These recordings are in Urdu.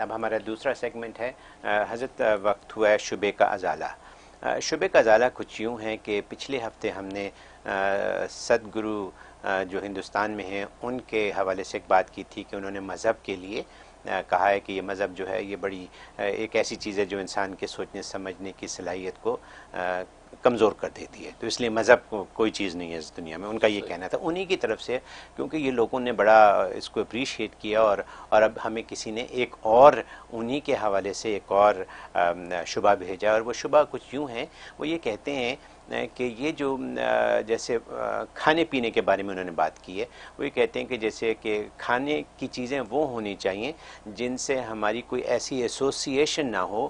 اب ہمارا دوسرا سیگمنٹ ہے حضرت وقت ہوا ہے شبے کا ازالہ۔ شبے کا ازالہ کچھ یوں ہے کہ پچھلے ہفتے ہم نے صد گرو جو ہندوستان میں ہیں، ان کے حوالے سے ایک بات کی تھی کہ انہوں نے مذہب کے لیے کہا ہے کہ یہ مذہب جو ہے یہ بڑی ایک ایسی چیز ہے جو انسان کے سوچنے سمجھنے کی صلاحیت کو کمزور کر دیتی ہے۔ تو اس لیے مذہب کوئی چیز نہیں ہے اس دنیا میں۔ ان کا یہ کہنا تھا۔ انہی کی طرف سے کیونکہ یہ لوگوں نے بڑا اس کو اپریشیٹ کیا اور اور اب ہمیں کسی نے ایک اور انہی کے حوالے سے ایک اور شبہ بھیجا اور وہ شبہ کچھ یوں ہیں۔ وہ یہ کہتے ہیں کہ یہ جو جیسے کھانے پینے کے بارے میں انہوں نے بات کی ہے، وہ یہ کہتے ہیں کہ جیسے کہ کھانے کی چیزیں وہ ہونی چاہیے جن سے ہماری کوئی ایسی ایسوسیشن نہ ہو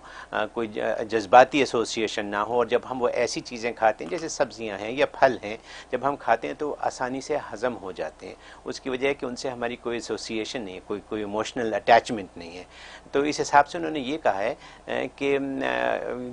کوئی جذباتی ایسوسیشن نہ ہو، اور جب ہم وہ ایسی چیزیں کھاتے ہیں، جیسے سبزیاں ہیں یا پھل ہیں، جب ہم کھاتے ہیں تو آسانی سے ہضم ہو جاتے ہیں۔ اس کی وجہ ہے کہ ان سے ہماری کوئی ایسوسیشن نہیں ہے، کوئی کوئی ایموشنل اٹیچمنٹ نہیں ہے۔ تو اس حساب سے انہوں نے یہ کہا ہے کہ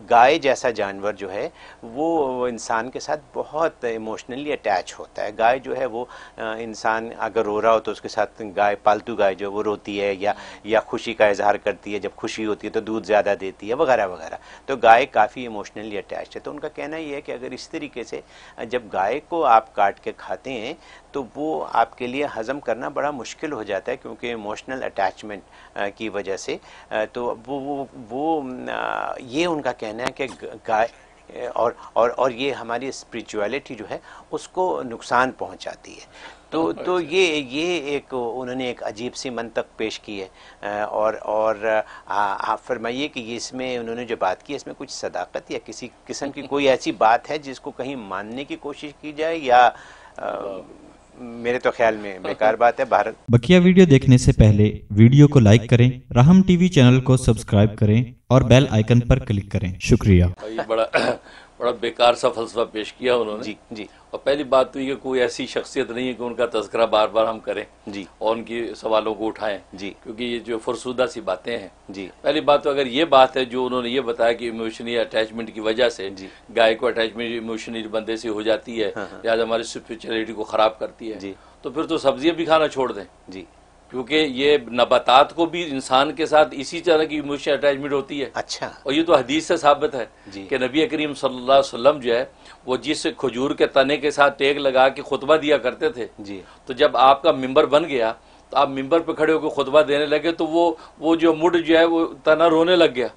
گائے جیسا جانور جو ہے، وہ انسان کے ساتھ بہت ایموشنلی اٹیچ ہوتا ہے۔ گائے جو ہے وہ انسان اگر رو رہا ہو تو اس کے ساتھ گائے، پالتو گائے جو وہ روتی ہے یا یا خوشی کا اظہار کرتی ہے۔ جب خوشی ہوتی ہے تو دودھ زیادہ دیتی ہے، وغیرہ وغیرہ۔ تو گائے کافی ایموشنلی اٹیچ ہے۔ تو ان کا کہنا یہ ہے کہ اگر اس طریقے سے جب گائے کو آپ کاٹ کے کھاتے ہیں تو وہ آپ کے لیے ہضم کرنا بڑا مشکل ہو جاتا ہے کیونکہ ایموشنل اٹیچمنٹ کی وجہ سے۔ تو وہ وہ یہ ان کا کہنا ہے کہ گائے اور اور اور یہ ہماری اسپریچولیٹی جو ہے اس کو نقصان پہنچاتی ہے۔ تو تو یہ یہ ایک انہوں نے ایک عجیب سی منطق پیش کی ہے۔ اور اور آپ فرمائیے کہ اس میں انہوں نے جو بات کی اس میں کچھ صداقت یا کسی قسم کی کوئی ایسی بات ہے جس کو کہیں ماننے کی کوشش کی جائے یا میرے تو خیال میں بیکار بات ہے بھارت بکیا ویڈیو دیکھنے سے پہلے ویڈیو کو لائک کریں رحم ٹی وی چینل کو سبسکرائب کریں اور بیل آئیکن پر کلک کریں۔ شکریہ۔ بڑا بڑا بیکار سا فلسفہ پیش کیا انہوں نے۔ جی جی۔ اور پہلی بات تو یہ کوئی ایسی شخصیت نہیں ہے کہ ان کا تذکرہ بار بار ہم کریں جی۔ اور ان کی سوالوں کو اٹھائیں۔ جی۔ کیونکہ یہ جو فرسودہ سی باتیں ہیں۔ جی۔ پہلی بات تو اگر یہ بات ہے جو انہوں نے یہ بتایا کہ ایموشنلی اٹیچمنٹ کی وجہ سے جی۔ گائے کو اٹیچمنٹ ایموشنلی بندے سے ہو جاتی ہے لہٰذا ہماری اسپرچولیٹی کو خراب کرتی ہے۔ جی۔ تو پھر تو سبزیاں بھی کھانا چھوڑ دیں۔ جی۔ کیونکہ یہ نباتات کو بھی انسان کے ساتھ اسی طرح کی ایموشن اٹیچمنٹ ہوتی ہے۔ اچھا۔ اور یہ تو حدیث سے ثابت ہے جی۔ کہ نبی کریم صلی اللہ علیہ وسلم جو ہے وہ جس کھجور کے تنے کے ساتھ ٹیک لگا کے خطبہ دیا کرتے تھے۔ جی۔ تو جب آپ کا ممبر بن گیا تو آپ ممبر پہ کھڑے ہو کے خطبہ دینے لگے تو وہ وہ جو مڈ جو ہے وہ تنا رونے لگ گیا۔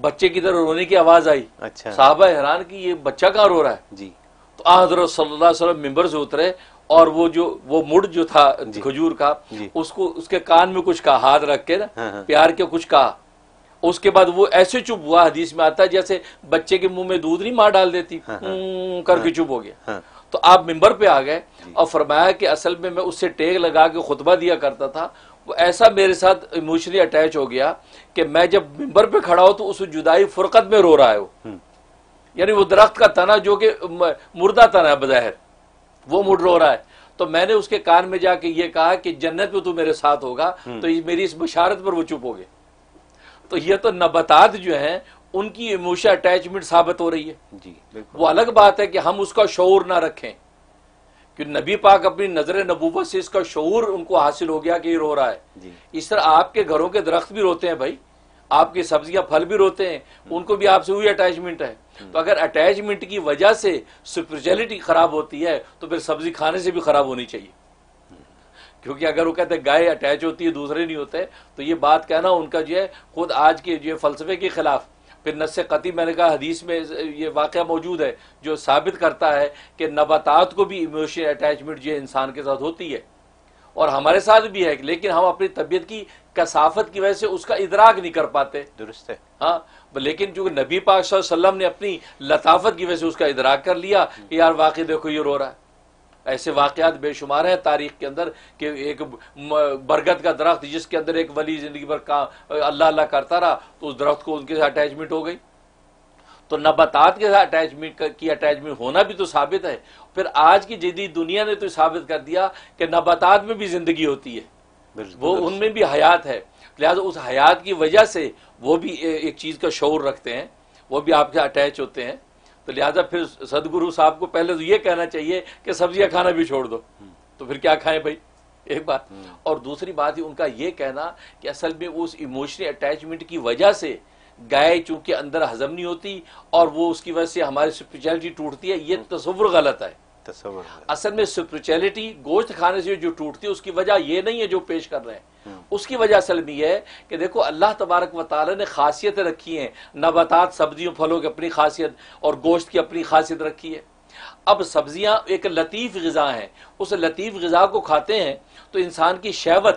بچے کی طرح رونے کی آواز آئی۔ اچھا۔ صحابہ حیران کی یہ بچہ کہاں رو رہا ہے؟ جی۔ تو آ حضرت صلی اللہ علیہ وسلم ممبر سے اترے۔ اور وہ جو وہ مڈ جو تھا کھجور کا جی۔ اس کو اس کے کان میں کچھ کہا ہاتھ رکھ کے نا ہاں ہاں۔ پیار کے کچھ کہا۔ اس کے بعد وہ ایسے چپ ہوا حدیث میں آتا ہے جیسے بچے کے منہ میں دودھ نہیں مار ڈال دیتی ہوں کر کے چپ ہو گیا۔ ہاں۔ تو آپ ممبر پہ آ گئے اور فرمایا کہ اصل میں میں اس سے ٹیگ لگا کے خطبہ دیا کرتا تھا۔ وہ ایسا میرے ساتھ ایموشنلی اٹیچ ہو گیا کہ میں جب ممبر پہ کھڑا ہو تو اس جدائی فرقت میں رو رہا ہے وہ۔ یعنی وہ درخت کا تنا جو کہ مردہ تنا ہے بظاہر۔ وہ مڑ رو رہا ہے۔ تو میں نے اس کے کان میں جا کے یہ کہا کہ جنت میں تو میرے ساتھ ہوگا تو میری اس بشارت پر وہ چپ ہو گئے۔ تو یہ تو نباتات جو ہیں ان کی ایموشن اٹیچمنٹ ثابت ہو رہی ہے۔ جی وہ الگ بات ہے کہ ہم اس کا شعور نہ رکھیں۔ کہ نبی پاک اپنی نظر نبوت سے اس کا شعور ان کو حاصل ہو گیا کہ یہ رو رہا ہے۔ جی۔ اس طرح آپ کے گھروں کے درخت بھی روتے ہیں بھائی۔ آپ کی سبزیاں پھل بھی روتے ہیں، ان کو بھی آپ سے وہی اٹیچمنٹ ہے۔ تو اگر اٹیچمنٹ کی وجہ سے سپرچولیٹی خراب ہوتی ہے، تو پھر سبزی کھانے سے بھی خراب ہونی چاہیے۔ کیونکہ اگر وہ کہتے ہیں گائے اٹیچ ہوتی ہے، دوسرے نہیں ہوتے، تو یہ بات کہنا ان کا جو ہے، خود آج کے جو ہے فلسفے کے خلاف۔ پھر نس قطعی میں نے کہا، حدیث میں یہ واقعہ موجود ہے، جو ثابت کرتا ہے کہ نباتات کو بھی ایموشنل اٹیچمنٹ جو ہے انسان کے ساتھ ہوتی ہے۔ اور ہمارے ساتھ بھی ہے لیکن ہم اپنی طبیعت کی کثافت کی وجہ سے اس کا ادراک نہیں کر پاتے۔ درست ہے۔ ہاں لیکن چونکہ نبی پاک صلی اللہ علیہ وسلم نے اپنی لطافت کی وجہ سے اس کا ادراک کر لیا کہ یار واقعی دیکھو یہ رو رہا ہے۔ ایسے واقعات بے شمار ہیں تاریخ کے اندر کہ ایک برگد کا درخت جس کے اندر ایک ولی زندگی بھر کا اللہ اللہ کرتا رہا تو اس درخت کو ان کے ساتھ اٹیچمنٹ ہو گئی۔ تو نباتات کے ساتھ اٹیچمنٹ کی اٹیچمنٹ ہونا بھی تو ثابت ہے۔ پھر آج کی جدید دنیا نے تو ثابت کر دیا کہ نباتات میں بھی زندگی ہوتی ہے۔ وہ ان میں بھی حیات ہے۔ لہٰذا اس حیات کی وجہ سے وہ بھی ایک چیز کا شعور رکھتے ہیں۔ وہ بھی آپ سے اٹیچ ہوتے ہیں۔ تو لہٰذا پھر صدگرو صاحب کو پہلے تو یہ کہنا چاہیے کہ سبزیاں کھانا بھی چھوڑ دو۔ تو پھر کیا کھائیں بھائی؟ ایک بات۔ اور دوسری بات ان کا یہ کہنا کہ اصل میں اس ایموشنل اٹیچمنٹ کی وجہ سے گائے چونکہ اندر ہضم نہیں ہوتی اور وہ اس کی وجہ سے ہماری اسپرچولیٹی ٹوٹتی ہے یہ تصور غلط ہے۔ تصور اصل میں اسپرچولیٹی گوشت کھانے سے جو ٹوٹتی ہے اس کی وجہ یہ نہیں ہے جو پیش کر رہے ہیں۔ اس کی وجہ اصل میں یہ ہے کہ دیکھو اللہ تبارک و تعالی نے خاصیت رکھی ہیں۔ نباتات سبزیوں پھلوں کی اپنی خاصیت اور گوشت کی اپنی خاصیت رکھی ہے۔ اب سبزیاں ایک لطیف غذا ہیں۔ اس لطیف غذا کو کھاتے ہیں تو انسان کی شہوت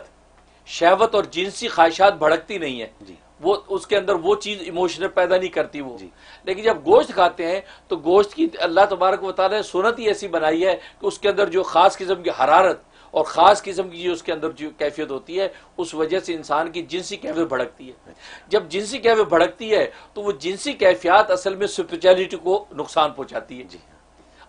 شہوت اور جنسی خواہشات بھڑکتی نہیں ہے جی۔ وہ اس کے اندر وہ چیز ایموشنل پیدا نہیں کرتی وہ۔ لیکن جب گوشت کھاتے ہیں تو گوشت کی اللہ تبارک و تعالی نے سنت ہی ایسی بنائی ہے کہ اس کے اندر جو خاص قسم کی حرارت اور خاص قسم کی جو اس کے اندر جو کیفیت ہوتی ہے اس وجہ سے انسان کی جنسی کیفیت بھڑکتی ہے۔ جب جنسی کیفیت بھڑکتی ہے تو وہ جنسی کیفیات اصل میں اسپرچولیٹی کو نقصان پہنچاتی ہے۔ جی۔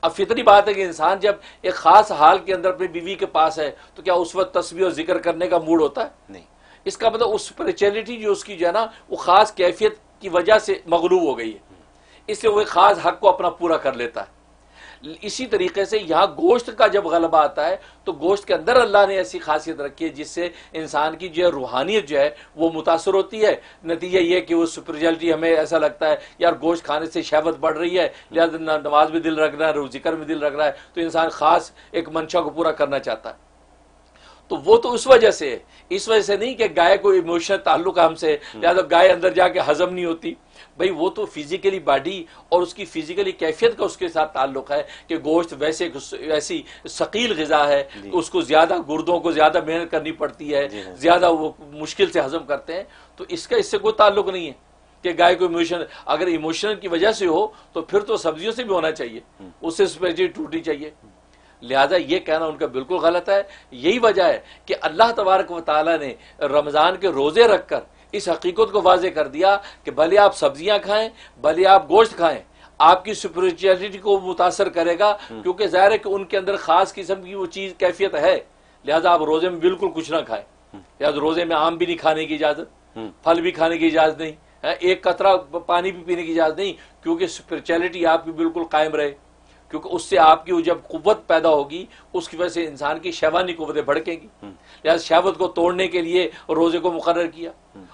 اب فطری بات ہے کہ انسان جب ایک خاص حال کے اندر اپنی بیوی کے پاس ہے تو کیا اس وقت تصویر اور ذکر کرنے کا موڈ ہوتا ہے؟ نہیں۔ اس کا مطلب اس اسپرچولیٹی جو اس کی جو ہے نا، وہ خاص کیفیت کی وجہ سے مغلوب ہو گئی ہے۔ اس لیے وہ خاص حق کو اپنا پورا کر لیتا ہے۔ اسی طریقے سے یہاں گوشت کا جب غلبہ آتا ہے، تو گوشت کے اندر اللہ نے ایسی خاصیت رکھی ہے جس سے انسان کی جو ہے روحانیت جو ہے، وہ متاثر ہوتی ہے۔ نتیجہ یہ کہ وہ سپرجلٹی ہمیں ایسا لگتا ہے، یار گوشت کھانے سے شہوت بڑھ رہی ہے، لہٰذا نماز میں دل رکھ رہا ہے ذکر میں دل رکھ رہا ہے، تو انسان خاص ایک منشا کو پورا کرنا چاہتا ہے۔ تو وہ تو اس وجہ سے ہے۔ اس وجہ سے نہیں کہ گائے کو ایموشنل تعلق ہم سے لہٰذا گائے اندر جا کے ہضم نہیں ہوتی۔ بھائی وہ تو فزیکلی باڈی اور اس کی فزیکلی کیفیت کا اس کے ساتھ تعلق ہے کہ گوشت ویسے ایسی ثقیل غذا ہے۔ کہ اس کو زیادہ گردوں کو زیادہ محنت کرنی پڑتی ہے۔ زیادہ وہ مشکل سے ہضم کرتے ہیں۔ تو اس کا اس سے کوئی تعلق نہیں ہے کہ گائے کو ایموشن اگر ایموشنل کی وجہ سے ہو تو پھر تو سبزیوں سے بھی ہونا چاہیے۔ اس سے اسپیشلی ٹوٹنی چاہیے۔ لہذا یہ کہنا ان کا بالکل غلط ہے۔ یہی وجہ ہے کہ اللہ تبارک و تعالیٰ نے رمضان کے روزے رکھ کر اس حقیقت کو واضح کر دیا کہ بھلے آپ سبزیاں کھائیں بھلے آپ گوشت کھائیں آپ کی سپریچولیٹی کو متاثر کرے گا۔ کیونکہ ظاہر ہے کہ ان کے اندر خاص قسم کی وہ چیز کیفیت ہے۔ لہذا آپ روزے میں بالکل کچھ نہ کھائیں۔ لہٰذا روزے میں آم بھی نہیں کھانے کی اجازت پھل بھی کھانے کی اجازت نہیں۔ ایک قطرہ پانی بھی پینے کی اجازت نہیں کیونکہ سپریچولیٹی آپ کی بالکل قائم رہے۔ کیونکہ اس سے آپ کی جب قوت پیدا ہوگی اس کی وجہ سے انسان کی شیوانی قوتیں بڑھکیں گی۔ لہٰذا شہوت کو توڑنے کے لیے روزے کو مقرر کیا۔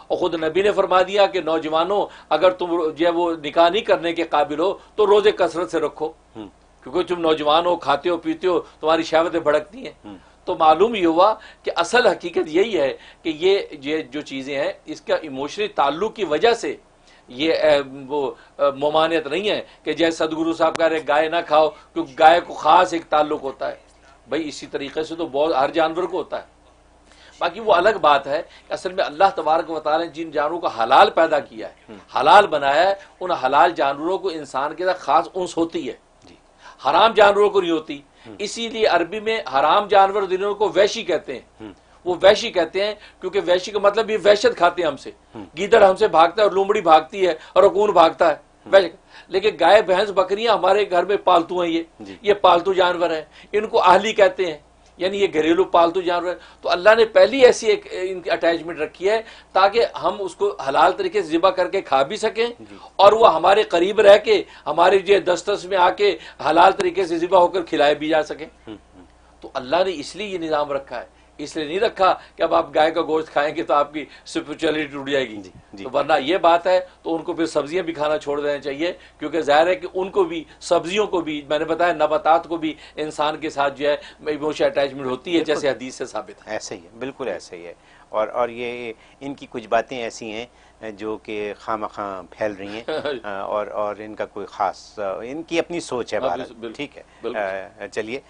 اور خود نبی نے فرما دیا کہ نوجوانوں اگر تم جو وہ نکاح نہیں کرنے کے قابل ہو تو روزے کثرت سے رکھو۔ کیونکہ تم نوجوان ہو کھاتے ہو پیتے ہو تمہاری شہوتیں بھڑکتی ہیں۔ تو معلوم یہ ہوا کہ اصل حقیقت یہی ہے کہ یہ جو چیزیں ہیں اس کا ایموشنل تعلق کی وجہ سے یہ وہ ممانعت نہیں ہے کہ جیسے سدگرو صاحب کہہ رہے گائے نہ کھاؤ کیونکہ گائے کو خاص ایک تعلق ہوتا ہے۔ بھائی اسی طریقے سے تو بہت ہر جانور کو ہوتا ہے۔ باقی وہ الگ بات ہے کہ اصل میں اللہ تبارک و تعالی نے جن جانوروں کا حلال پیدا کیا ہے حلال بنایا ہے ان حلال جانوروں کو انسان کے ساتھ خاص انس ہوتی ہے۔ حرام جانوروں کو نہیں ہوتی۔ اسی لیے عربی میں حرام جانور دنوں کو ویشی کہتے ہیں۔ وہ ویشی کہتے ہیں کیونکہ ویشی کا مطلب یہ وحشت کھاتے ہیں ہم سے۔ گیدڑ ہم سے بھاگتا ہے اور لومڑی بھاگتی ہے اور اکون بھاگتا ہے۔ لیکن گائے بھینس بکریاں ہمارے گھر میں پالتو ہیں یہ۔ یہ پالتو جانور ہیں۔ ان کو اہلی کہتے ہیں۔ یعنی یہ گھریلو پالتو جانور تو اللہ نے پہلی ایسی ایک ان کی اٹیچمنٹ رکھی ہے تاکہ ہم اس کو حلال طریقے سے ذبح کر کے کھا بھی سکیں۔ اور وہ ہمارے قریب رہ کے ہمارے جو دستس میں آ کے حلال طریقے سے ذبح ہو کر کھلائے بھی جا سکیں۔ تو اللہ نے اس لیے یہ نظام رکھا ہے۔ اس لیے نہیں رکھا کہ اب آپ گائے کا گوشت کھائیں گے تو آپ کی اسپرچولیٹی ٹوٹ جائے گی۔ تو ورنہ یہ بات ہے تو ان کو پھر سبزیاں بھی کھانا چھوڑ دینا چاہیے کیونکہ ظاہر ہے کہ ان کو بھی سبزیوں کو بھی میں نے بتایا نباتات کو بھی انسان کے ساتھ جو ہے ایموشن اٹیچمنٹ ہوتی ہے جیسے حدیث سے ثابت ہے۔ ایسے ہی ہے بالکل ایسے ہی ہے۔ اور اور یہ ان کی کچھ باتیں ایسی ہیں جو کہ خواہ مخواہ پھیل رہی ہیں۔ اور اور ان کا کوئی خاص ان کی اپنی سوچ ہے بھارت ٹھیک ہے۔ چلیے۔